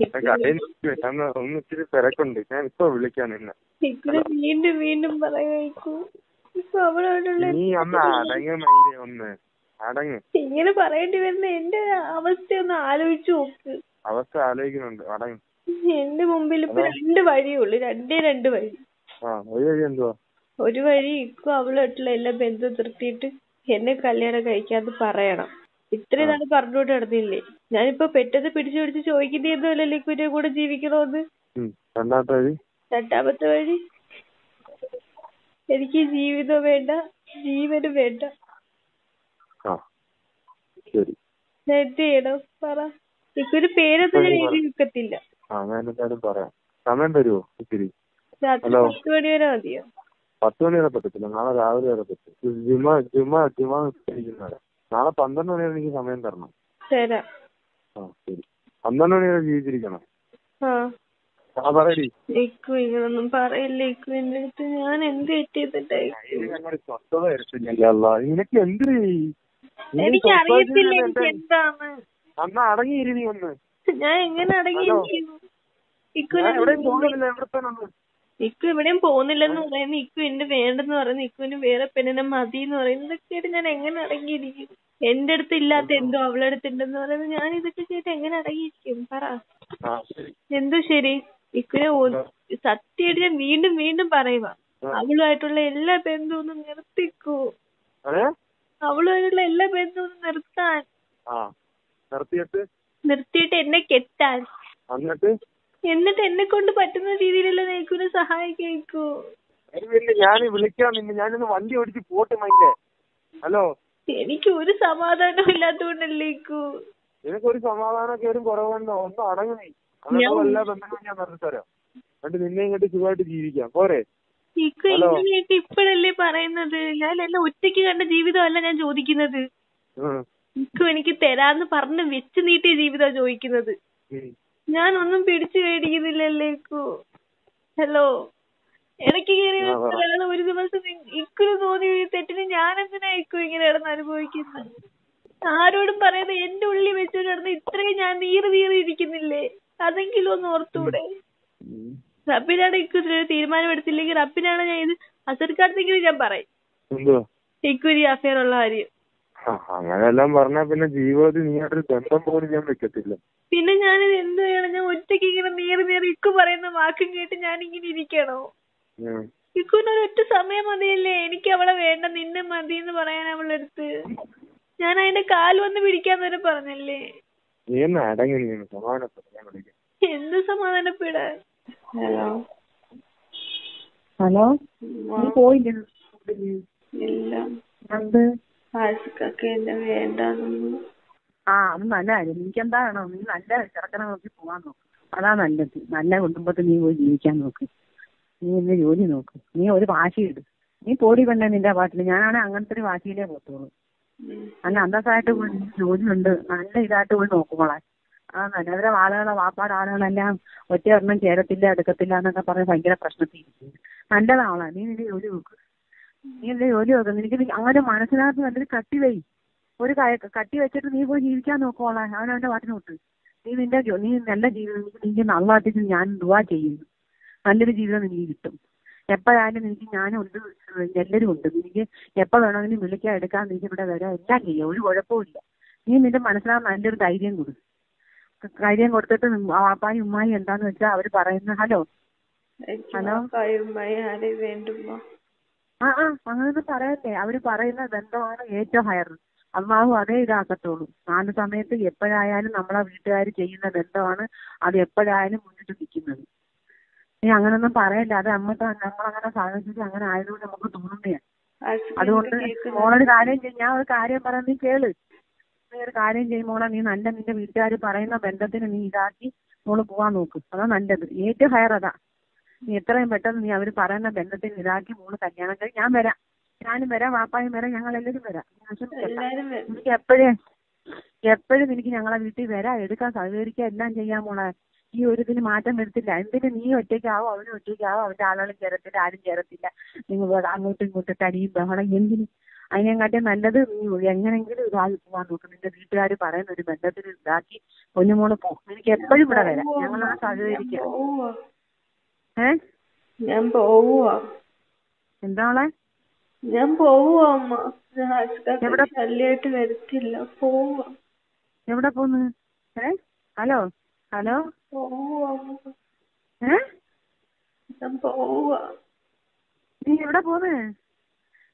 ഞാൻ കടയിൽ ഒന്ന് ഇച്ചിരി തിരക്കുണ്ട്. ഞാൻ ഇപ്പൊ വിളിക്കാം നിന്നെ. വീണ്ടും വീണ്ടും പറയായിക്കൂ നീ ഒന്ന് അടങ്ങ് മയിലേ ഒന്ന്. അടങ്ങ്. ഇങ്ങനെ പറയേണ്ടി വരുന്ന എന്റെ അവസ്ഥ ഒന്ന് ആലോചിച്ചു നോക്ക്. അവസ്ഥ ആലോചിക്കുന്നുണ്ട്. അടങ്ങ്. എന്റെ മുമ്പിൽ ഇപ്പൊ രണ്ട് വഴിയേ ഉള്ളു. രണ്ടേ രണ്ട് വഴി. ഒരു വഴി എന്തുവാ? ഒരു വഴി ഇക്കും അവളായിട്ടുള്ള എല്ലാ ബന്ധവും നിർത്തിയിട്ട് എന്നെ കല്യാണം കഴിക്കാന്ന് പറയണം. ഇത്രയും നാൾ പറഞ്ഞോണ്ട് നടന്നില്ലേ? ഞാനിപ്പോ പെട്ടെന്ന് പിടിച്ചു പിടിച്ച് ചോദിക്കുന്നതൊന്നുമല്ലല്ലോ ഇക്കുന്റെ കൂടെ ജീവിക്കണോന്ന്. രണ്ടാമത്തെ വഴി? രണ്ടാമത്തെ വഴി? എനിക്ക് ജീവിതം വേണ്ട ജീവനും വേണ്ട. ഞാൻ എന്ത് ചെയ്യണം? പറ. എനിക്കൊരു പേരൊന്നും ഞാൻ എഴുതി വെക്കത്തില്ല. പറയാം. സമയം തരുമോ ഇത്തിരി? രാത്രി. പത്ത് മണി വരെ മതിയോ? പത്ത് മണി വരെ പറ്റത്തില്ല. നാളെ രാവിലെ വരെ പറ്റും ജുമാ ജുമാ ജുമാ നിസ്കരിക്കുന്നവരെ. നാളെ പന്ത്രണ്ട് മണി വരെ എനിക്ക് സമയം തരണം. തരാം. ആ ശരി. പന്ത്രണ്ട് മണി വരെ ജീവിച്ചിരിക്കണം. ആ. പറയടി. ഇക്കു ഇങ്ങനൊന്നും പറയില്ല ഇക്കു എന്റെ അടുത്ത് ഞാൻ എന്ത് തെറ്റിയതിട്ടായി കയ്യിൽ ഞങ്ങളുടെ സ്വസ്ഥത വരത്തില്ല നിനക്ക് എന്ത് എനിക്ക് അറിയത്തില്ല എനിക്ക് എന്താണ് അന്ന് ഒന്ന്. ഞാൻ എങ്ങനെ. ഇക്കു ഇക്കു എവിടെയും പോകുന്നില്ലെന്ന് പറയുന്നു ഇക്കു എന്റെ വേണ്ടെന്ന് പറയുന്നു ഇക്കുവിന് വേറെ പെണ്ണിനെ മതി എന്ന് പറയുന്നു ഇതൊക്കെയായിട്ട് ഞാൻ എങ്ങനെ അടങ്ങിയിരിക്കും? എന്റെ അടുത്ത് ഇല്ലാത്ത എന്തോ അവളുടെ അടുത്ത് ഉണ്ടെന്ന് പറയുന്നത് ഞാൻ ഇതൊക്കെ കേട്ട് എങ്ങനെ അടങ്ങിയിരിക്കും? പറ. എന്തോ ശരി? ഇക്കുനെ ഒ- സത്യമായിട്ട് ഞാൻ വീണ്ടും വീണ്ടും പറയുവാ. അവളുമായിട്ടുള്ള എല്ലാ ബന്ധവും ഒന്ന് നിർത്തിക്കൂ അവളുമായിട്ടുള്ള എല്ലാ ബന്ധവും ഒന്ന് നിർത്താൻ നിർത്തിയിട്ട്? എന്നെ കെട്ടാൻ. എന്നിട്ട്? എന്നിട്ട് എന്നെ കൊണ്ട് പറ്റുന്ന രീതിയിലുള്ള നെയ്ക്കുനെ സഹായിക്കൂ അത് പിന്നെ ഞാൻ വിളിക്കാം നിന്നെ. ഞാനൊന്ന് വണ്ടി ഓടിച്ച് പോട്ടെ മയിലേ ഹലോ? എനിക്ക് ഒരു സമാധാനം നിനക്ക് ഇക്കു? സമാധാനമൊക്കെ സമാധാനക്കേടും കുറവുണ്ടോ? ഒന്ന് അടങ്ങണേ അങ്ങനെയുള്ള എല്ലാ ബന്ധങ്ങളും ഞാൻ തരാം എന്നിട്ട് നിന്നെ ഇങ്ങോട്ട് സുഖമായിട്ട് ജീവിക്കാം. പോരെ? ഇക്കു. ഇങ്ങനെയൊക്കെ ഇപ്പോഴല്ലേ പറയുന്നത്? ഞാൻ എന്നെ ഒറ്റയ്ക്ക് കണ്ട ജീവിതമല്ല ഞാൻ ചോദിക്കുന്നത്. ഇക്കു എനിക്ക് തരാന്ന് പറഞ്ഞ് വെച്ച് നീട്ടിയ ജീവിതാ ചോദിക്കുന്നത്. ഞാൻ ഒന്നും പിടിച്ചു മേടിക്കുന്നില്ലല്ലേ ഇക്കു? ഹലോ? ഇടയ്ക്ക് കയറി ഒരാൾ ഒരു ദിവസം ഇക്കുറി തോന്നിയ തോന്നി തെറ്റിന് ഞാൻ എന്തിനാ ഇക്കു ഇങ്ങനെ കിടന്ന് അനുഭവിക്കുന്നത് ആരോടും പറയാതെ എന്റെ ഉള്ളിൽ വെച്ചോണ്ട് കിടന്ന് ഇത്രയും ഞാൻ നീറി നീറി ഇരിക്കുന്നില്ലേ? അതെങ്കിലും ഒന്ന് ഓർത്തൂടെ. റബ്ബിനാണ് ഇക്കുന് തീരുമാനം എടുത്തില്ലെങ്കിൽ റബ്ബിനാണ് ഞാൻ ഇത് അസർക്കാർക്കെങ്കിലും ഞാൻ പറയും. ഇക്കുറി ഇക്കുരി അഫയർ ഉള്ള കാര്യം. അങ്ങനെല്ലാം പറഞ്ഞാ പിന്നെ ജീവിതത്തിൽ നീ ഒരു ബന്ധം പോലും ഞാൻ വെക്കത്തില്ല. പിന്നെ ഞാനിത് എന്ത് ചെയ്യണം? ഞാൻ ഒറ്റയ്ക്ക് ഇങ്ങനെ നീറി നീറി ഇക്കു പറയുന്ന വാക്കും കേട്ട് ഞാൻ ഇങ്ങനെ ഇരിക്കണോ. ഇക്കുന് ഒരൊറ്റ സമയം മതിയല്ലേ? എനിക്ക് അവളെ വേണ്ട നിന്നെ മതി എന്ന് പറയാൻ അവളുടെ അടുത്ത് ഞാൻ അതിന്റെ കാൽ വന്ന് പിടിക്കാൻ വരെ പറഞ്ഞല്ലേ? എന്ത് സമാധാനപ്പെടാൻ ഹലോ. ഹലോ? നീ പോയില്ലേ? ഇല്ല. എന്ത്? ആഴ്ചക്കൊക്കെ എന്നെ വേണ്ടെന്നു ആ അത് നല്ല കാര്യം എനിക്കെന്താ നീ നല്ല ചെറുക്കനെ നോക്കി പോവാൻ നോക്ക്. അതാ നല്ലത്. നല്ല കുടുംബത്തിൽ നീ പോയി ജീവിക്കാൻ നോക്ക്. നീ ഇന്ന് ജോലി നോക്ക്. നീ ഒരു വാശിയിട് നീ പോടി പെണ്ണേ നിന്റെ പാട്ടിൽ ഞാനാണെ അങ്ങനത്തെ ഒരു വാശിയിലേ പോത്തുള്ളൂ നല്ല അന്തസ്സായിട്ട് പോയി ജോലി ഉണ്ട് നല്ല ഇതായിട്ട് പോയി നോക്കുമ്പോളെ. ആ നല്ലവരെ ആളുകളെ വാപ്പാട് ആളുകളെല്ലാം ഒറ്റ ഒരെണ്ണം ചേരത്തില്ല എടുക്കത്തില്ല എന്നൊക്കെ പറഞ്ഞ് ഭയങ്കര പ്രശ്നത്തിൽ ഇരിക്കുന്നു. നല്ലതാവളെ നീ നിന്റെ ജോലി നോക്ക്. നീ നിന്റെ ജോലി നോക്ക്. നിനക്ക് അങ്ങനെ മനസ്സിനകത്ത് നല്ലൊരു കട്ടി വൈ ഒരു ക- കട്ടി വെച്ചിട്ട് നീ പോയി ജീവിക്കാൻ നോക്കുവോളെ അവനവന്റെ പാട്ടിന് വിട്ട് നീ നിന്റെ നീ നല്ല ജീവിതം. നിനക്ക് നല്ലതായിട്ട് ഞാൻ ദുവാ ചെയ്യുന്നു. നല്ലൊരു ജീവിതം നിനക്ക് കിട്ടും. എപ്പോഴായാലും നിനക്ക് ഞാനും ഉണ്ട് എല്ലാവരും ഉണ്ട്. നിനക്ക് എപ്പോ വേണമെങ്കിലും വിളിക്കാൻ എടുക്കാൻ നിനക്ക് ഇവിടെ വരാം എല്ലാം ചെയ്യാം. ഒരു കുഴപ്പമില്ല നീ നിന്റെ മനസ്സിനകത്ത് നല്ലൊരു ധൈര്യം കൊടു. ധൈര്യം കൊടുത്തിട്ട് വാപ്പായും ഉമ്മായി എന്താന്ന് വെച്ചാൽ അവർ പറയുന്ന ഹലോ? ഹലോ? ആ ആ അങ്ങനെ പറയല്ലേ. അവർ പറയുന്ന ബന്ധമാണ് ഏറ്റവും ഹയർ അമ്മാവ് അതേ ഇതാക്കത്തുള്ളൂ നാല് സമയത്ത് എപ്പോഴായാലും നമ്മളെ വീട്ടുകാർ ചെയ്യുന്ന ബന്ധമാണ് അത് എപ്പോഴായാലും മുന്നിട്ട് നിൽക്കുന്നത് നീ അങ്ങനൊന്നും പറയല്ല. അത് നമ്മക്ക് നമ്മളങ്ങനെ സാഹചര്യം അങ്ങനെ ആയതുകൊണ്ട് നമുക്ക് തോന്നുന്നേ അതുകൊണ്ട് മോളൊരു കാര്യം ചെയ്യും. ഞാൻ ഒരു കാര്യം പറയാം. നീ കേൾ. നീ ഒരു കാര്യം ചെയ്യും മോളെ. നീ നല്ല നിന്റെ വീട്ടുകാർ പറയുന്ന ബന്ധത്തിന് നീ ഇതാക്കി മോൾ പോവാൻ നോക്ക്. അതാ നല്ലത്. ഏറ്റവും ഹയർ അതാ. നീ എത്രയും പെട്ടെന്ന് നീ അവർ പറയുന്ന ബന്ധത്തിന് ഇതാക്കി മോൾ കല്യാണം കഴി ഞാൻ വരാം. ഞാനും വരാം. വാപ്പായും വരാം. ഞങ്ങൾ എല്ലാവരും വരാം. നീ വിഷമിക്കണ്ട. എല്ലാരും. എനിക്ക് എപ്പോഴേ എപ്പോഴും എനിക്ക് ഞങ്ങളെ വീട്ടിൽ വരാം. എടുക്കാൻ സഹകരിക്കാം. എല്ലാം ചെയ്യാം മോളെ. ഈ ഒരു ഇതിന് മാറ്റം വരുത്തില്ല. എന്തിന് നീ ഒറ്റയ്ക്കാവോ അവനും ഒറ്റയ്ക്കാവോ അവന്റെ ആളുകളും ചേരത്തില്ല ആരും ചേരത്തില്ല നിങ്ങൾ അങ്ങോട്ടും ഇങ്ങോട്ടും തടിയും ബഹളം എന്തിന്? അതിനെക്കാട്ടി നല്ലത് നീ എങ്ങനെങ്കിലും ഇതായി പോവാൻ നോക്കും. നിന്റെ വീട്ടുകാർ പറയുന്ന ഒരു ബന്ധത്തിൽ ഇതാക്കി പൊന്നുമോൾ പോ. എനിക്ക് എപ്പോഴും ഇവിടെ വരാം. ഞങ്ങൾ ആ സഹകരിക്കാം. ഏ? ഞാൻ പോവുക എന്താളെ ഞാൻ പോവുക അമ്മ. ഞാൻ എവിടെ? ശല്യമായിട്ട് വരത്തില്ല. പോവുക എവിടെ പോന്ന്? ഏ? ഹലോ? ഹലോ? ഏ? ഞാൻ പോവുക നീ എവിടെ പോന്ന്?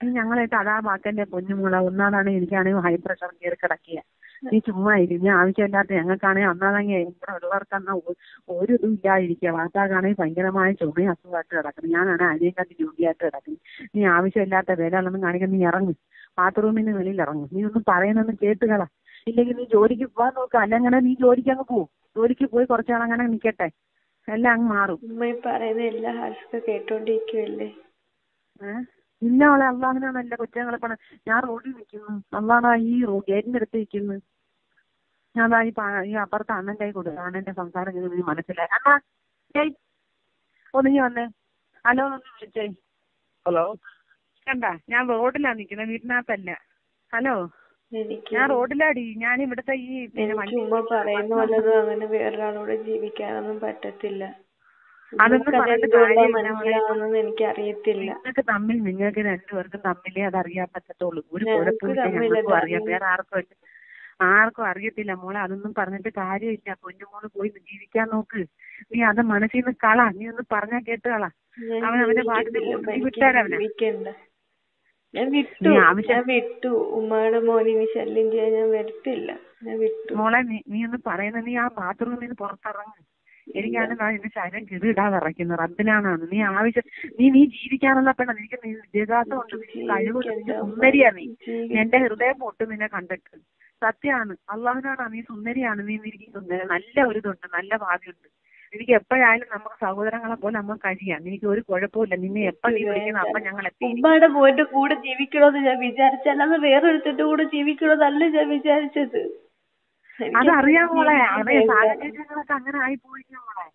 നീ ഞങ്ങളായിട്ട് അതാ വാക്കന്റെ പൊന്നുമോളെ. ഒന്നാതാണ് എനിക്കാണെങ്കിൽ ഹൈ പ്രഷർ കയറി കിടക്കുക നീ ചുമ്മാ ഇരി നീ ആവശ്യമില്ലാത്ത ഞങ്ങൾക്കാണെങ്കിൽ ഒന്നാണെങ്കിൽ ഇവിടെ ഉള്ളവർക്കെന്നാ ഒരു ഇതും ഇല്ലാതിരിക്കുക. വാർത്താക്കാണെങ്കിൽ ഭയങ്കരമായ ചുമയും അസുഖമായിട്ട് കിടക്കുന്നു. ഞാനാണ് അതിനെക്കാട്ടി ജോലിയായിട്ട് കിടക്കുന്നത് നീ ആവശ്യമില്ലാത്ത വിലകളൊന്നും കാണിക്കാൻ നീ ഇറങ്ങ്. ബാത്റൂമിന് വെളിയിൽ ഇറങ്ങും. നീ ഒന്നും പറയുന്നൊന്നും കേട്ടുകള. ഇല്ലെങ്കിൽ നീ ജോലിക്ക് പോവാൻ നോക്ക്. അല്ലെങ്കിൽ നീ ജോലിക്ക് അങ്ങ് പോവും ജോലിക്ക് പോയി കുറച്ചാൾ അങ്ങനെ നിക്കട്ടെ. എല്ലാം അങ്ങ് മാറും. ഉമ്മ പറയുന്ന എല്ലാ ഹാസ്ക കേട്ടോണ്ടിരിക്കുവല്ലേ? ഏഹ് ഇന്ന അള്ളാഹിനാണ് എല്ലാ കുറ്റങ്ങളെ പണ ഞാൻ റോഡിൽ നിൽക്കുന്നു അള്ളാഹാ ഈ റോ ഗേറ്റിന്റെ അടുത്ത് നിൽക്കുന്നു ഞാൻ ദാ ഈ പാ- ഈ അപ്പുറത്ത് അണ്ണന്റെ കൈ കൊടുക്കും അണ്ണന്റെ സംസാരം കേൾക്കുമ്പോൾ നീ മനസ്സിലായി. അണ്ണാ ഏയ് ഒന്നിങ്ങി വന്നേ. ഹലോ ഒന്ന് വിളിച്ചേ. ഹലോ. കണ്ട ഞാൻ റോഡിലാണ് നിൽക്കുന്നത് വീട്ടിനകത്തല്ല. ഹലോ. ഞാൻ റോഡിലാടി. ഞാൻ ഇവിടുത്തെ ഈ ഉമ്മ പറയുന്ന പോലൊന്നും അങ്ങനെ വേറൊരാളോട് ജീവിക്കാനൊന്നും പറ്റത്തില്ല. നിങ്ങൾക്ക്. മനസ്സിലാവുന്നെന്ന് തമ്മിൽ നിങ്ങൾക്ക് രണ്ടുപേർക്കും തമ്മിലേ അത് അറിയാൻ പറ്റത്തുള്ളൂ. ഒരു കുഴപ്പമില്ല. അറിയാം. വേറെ ആർക്കും. ആർക്കും അറിയത്തില്ല. മോളെ അതൊന്നും പറഞ്ഞിട്ട് കാര്യമില്ല. പൊന്നുമോൾ പോയി ജീവിക്കാൻ നോക്ക്. നീ അത് മനസ്സിൽ നിന്ന് കള. നീ ഒന്ന് പറഞ്ഞാ കേട്ട് കള. ഞാൻ അവൻ അവന്റെ പാട്ടിന് ജീവിക്കുന്നില്ല. ഞാൻ വിട്ടു. ഞാൻ വിട്ടു. ഉമ്മയുടെ ഇനി ശല്യം ചെയ്യാൻ ഞാൻ വരത്തില്ല. ഞാൻ വിട്ടു. മോളെ നീ നീ ഒന്ന് പറയുന്ന നീ ആ ബാത്റൂമിൽ നിന്ന് പുറത്തിറങ്ങും. എനിക്കാണ് ഞാൻ എന്റെ ശരീരം ചെറുതാതെ ഇറക്കുന്നത് റബ്ബിനാണ്. നീ ആവശ്യം നീ നീ ജീവിക്കാനുള്ള പെണ്ണ. നിനക്ക് നീ വിദ്യാഭ്യാസം ഉണ്ട്. നീ കഴിവുണ്ട്. നീ സുന്ദരിയാ നീ എന്റെ ഹൃദയം പൊട്ടും നിന്നെ കണ്ടിട്ട്. സത്യമാണ് അള്ളാഹുനാണ് നീ സുന്ദരിയാണ്. നീ എനിക്ക് സുന്ദര നല്ല ഒരു ഇതുണ്ട്. നല്ല ഭാവിയുണ്ട് എനിക്ക് എപ്പോഴായാലും നമുക്ക് സഹോദരങ്ങളെ പോലെ നമുക്ക് കഴിയാം. എനിക്ക് ഒരു കുഴപ്പമില്ല നിന്നെ എപ്പോ നീ വിളിക്കണം അപ്പൊ ഞങ്ങൾ എത്തി. ഉമ്മയുടെ മോന്റെ കൂടെ ജീവിക്കണമെന്ന് ഞാൻ വിചാരിച്ചു അല്ലാതെ വേറൊരുത്തന്റെ കൂടെ ജീവിക്കണമെന്നല്ല ഞാൻ വിചാരിച്ചത്. എനിക്ക് അതറിയാം മോളെ. ജീവിക്കാൻ അതെ വേണ്ട. സാഹചര്യങ്ങളൊക്കെ അങ്ങനെ ആയി പോയില്ല മോളെ.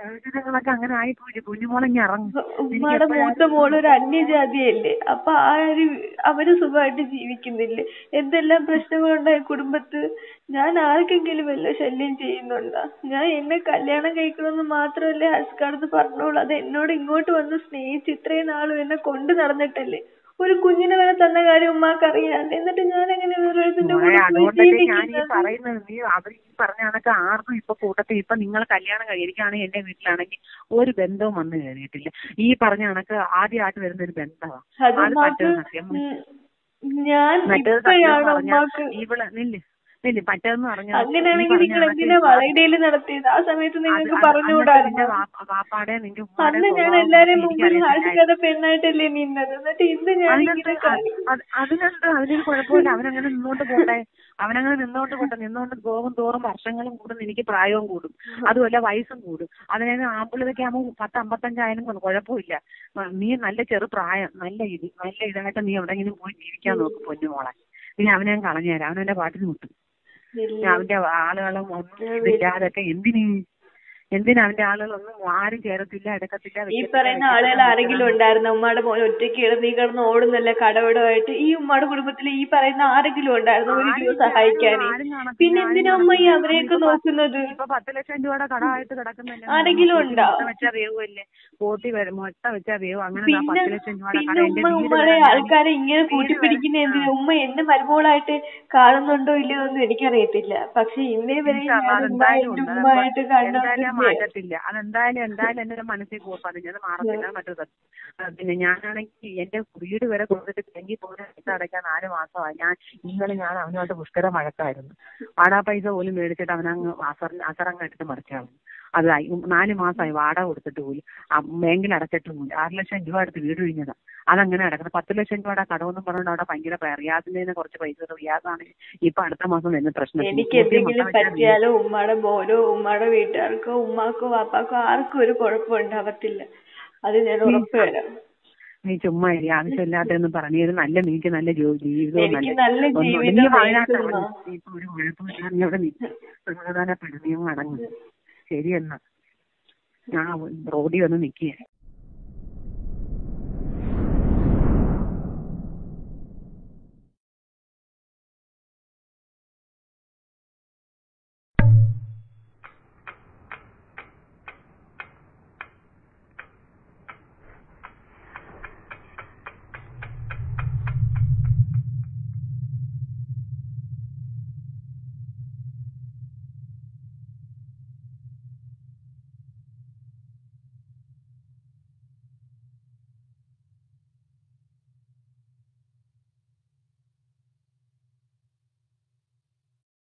സാഹചര്യങ്ങളൊക്കെ അങ്ങനെ ആയി കുഞ്ഞുമോളങ്ങി ഇറങ്ങും. ഉമ്മയുടെ മൂത്ത മോൾ ഒരു അന്യജാതിയല്ലേ? അപ്പൊ ആര് അവർ സുഖമായിട്ട് ജീവിക്കുന്നില്ലേ? എന്തെല്ലാം പ്രശ്നങ്ങളുണ്ടായി കുടുംബത്ത്? ഞാൻ ആർക്കെങ്കിലും വല്ല ശല്യം ചെയ്യുന്നുണ്ടോ? ഞാൻ എന്നെ കല്യാണം കഴിക്കണമെന്ന് മാത്രമല്ലേ ഹസ്കാർത്ത് പറഞ്ഞോളൂ. അത് എന്നോട് ഇങ്ങോട്ട് വന്ന് സ്നേഹിച്ച് ഇത്രയും നാളും എന്നെ കൊണ്ട് നടന്നിട്ടല്ലേ? ഒരു കുഞ്ഞിനെ വരെ തന്ന കാര്യം ഉമ്മാക്കറിയാം. എന്നിട്ട് ഞാൻ എങ്ങനെ വേറൊരുത്തിന്റെ കൂടെ പറയുന്നത്. നീ അവർ ഈ പറഞ്ഞ കണക്ക് ആർക്കും ഇപ്പൊ കൂട്ടത്തിൽ ഇപ്പൊ നിങ്ങൾ കല്യാണം കഴിയും എനിക്കാണെങ്കിൽ എന്റെ വീട്ടിലാണെങ്കിൽ ഒരു ബന്ധവും വന്നു കയറിയിട്ടില്ല ഈ പറഞ്ഞ കണക്ക് ആദ്യമായിട്ട് വരുന്ന ഒരു ബന്ധമാണ് അത് സത്യം ഞാൻ മറ്റേത് സത്യം പറഞ്ഞാൽ ഇവൾ നില്ല്. നില്ല് പറഞ്ഞു പറഞ്ഞാൽ അങ്ങനെയാണെങ്കിൽ നിങ്ങൾ എന്തിനാ വളയിടയിൽ നടത്തിയത്? ആ സമയത്ത് നിങ്ങൾക്ക് നിന്റെ പറഞ്ഞുകൂടായിരുന്നു വാപ്പാടെ നിന്റെ അന്ന് ഞാൻ സ്വഭാവം എല്ലാരെയും മുമ്പിൽ എനിക്കറിയത്തില്ലായിരുന്നു. ഹാഷിക്കാതെ പെണ്ണായിട്ടല്ലേ നിന്നത്. എന്നിട്ട് ഇന്ന് ഞാൻ അതിനെന്ത്? അതിനൊരു കുഴപ്പമില്ല. അവനങ്ങനെ നിന്നോണ്ട് പോട്ടെ. അവനങ്ങനെ നിന്നോണ്ട് പോട്ടെ. നിന്നോണ്ട് പോകും തോറും വർഷങ്ങളും കൂടും. എനിക്ക് പ്രായവും കൂടും. അതുമല്ല വയസ്സും കൂടും. അതിനെ ആമ്പിളിതൊക്കെ ആകുമ്പോൾ പത്ത് അമ്പത്തഞ്ചായാലും കൊണ്ട് കുഴപ്പമില്ല. നീ നല്ല ചെറു പ്രായം നല്ല ഇത് നല്ല ഇതായിട്ട് നീ എവിടെയെങ്കിലും പോയി ജീവിക്കാൻ നോക്ക് പൊന്നുമോളെ. നീ അവനെ കളഞ്ഞു തരാം അവനെന്റെ പാട്ടിന് മുട്ടും. അവന്റെ ആളുകളും ഒന്നും ഇതില്ലാതൊക്കെ എന്തിന്? എന്തിനാ അവന്റെ ആളുകളൊന്നും ആരും ചേരത്തില്ല എടുക്കത്തില്ല ഈ പറയുന്ന ആളുകൾ ആരെങ്കിലും ഉണ്ടായിരുന്നു? ഉമ്മയുടെ മോൻ ഒറ്റയ്ക്ക് കിടന്ന് ഈ കിടന്ന് ഓടുന്നല്ല കടവിടമായിട്ട് ഈ ഉമ്മയുടെ കുടുംബത്തിൽ ഈ പറയുന്ന ആരെങ്കിലും ഉണ്ടായിരുന്നു? ഒരു സഹായിക്കാൻ പിന്നെ എന്തിനാ ഉമ്മ ഈ അവരെയൊക്കെ നോക്കുന്നത്? ഇപ്പൊ പത്ത് ലക്ഷം രൂപയുടെ കടമായിട്ട് കിടക്കുന്നല്ലേ? ആരെങ്കിലും ഉണ്ടോ? വെച്ചാ മുട്ട വെച്ചാ വേവും അങ്ങനെ പത്ത് ലക്ഷം രൂപയുടെ ഉമ്മ ഉമ്മയുടെ ആൾക്കാരെ ഇങ്ങനെ കൂട്ടിപ്പിടിക്കുന്ന എന്തിനാ? ഉമ്മ എന്നെ മരുമോളായിട്ട് കാണുന്നുണ്ടോ ഇല്ലയോ എന്ന് എനിക്കറിയത്തില്ല. പക്ഷെ ഇന്നേ വരെ. ഉമ്മയായിട്ട് കണ്ടോണ്ടിരുന്നേ മാറ്റത്തില്ല. അതെന്തായാലും എന്തായാലും എന്റെ മനസ്സിൽ പോ- അത് മാറത്തില്ല മറ്റത് പിന്നെ ഞാനാണെങ്കിൽ എന്റെ വീട് വരെ കൊടുത്തിട്ട് തെങ്ങി പോലും പൈസ അടയ്ക്കാൻ നാല് മാസമായി. ഞാൻ ഇന്നലെ ഞാൻ അവനുമായിട്ട് പുഷ്കര വഴക്കായിരുന്നു വാടാ പൈസ പോലും മേടിച്ചിട്ട് അവനങ്ങ് അസറിന് അസറങ്ങ് എടുത്ത് മറിച്ചാവും അതായി. നാല് മാസമായി വാടക കൊടുത്തിട്ട് പോലും. ബാങ്കിൽ അടച്ചിട്ട് പോലും. ആറ് ലക്ഷം രൂപ എടുത്ത് വീട് ഒഴിഞ്ഞതാ അതങ്ങനെ അടക്കണം പത്ത് ലക്ഷം രൂപയുടെ കടമെന്നും പറഞ്ഞുകൊണ്ട് അവിടെ ഭയങ്കര റിയാസിന് കുറച്ച് പൈസ റിയാസാണ് ഇപ്പൊ അടുത്ത മാസം വരുന്ന പ്രശ്നം. എനിക്ക് എന്തെങ്കിലും പറ്റിയാലോ? ഉമ്മയുടെ ബോലോ ഉമ്മയുടെ വീട്ടുകാർക്കോ ഉമ്മാക്കോ വാപ്പാക്കോ ആർക്കും ഒരു കുഴപ്പം ഉണ്ടാവത്തില്ല അത് ഞാൻ ഉറപ്പ് തരാം. നീ ചുമ്മാ ഇരി. ആവശ്യമില്ലാത്തൊന്നും പറഞ്ഞു ഇത് നല്ല നീക്ക് നല്ല ജീവിതവും നല്ല ജീവിതം നീ ഇപ്പൊ ഒരു കുഴപ്പമില്ല നീ അവിടെ നീ അടങ്ങ് ശരി എന്നാ ഞാൻ റോഡിൽ വന്ന് നിൽക്കുക